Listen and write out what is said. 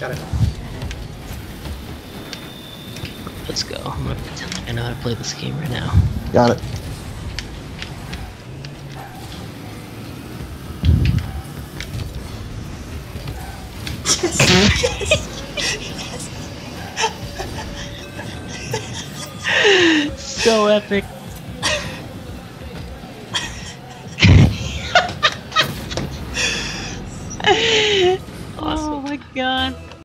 Got it. Let's go. I'm gonna pretend like I know how to play this game right now. Got it. so epic. awesome. Oh my god.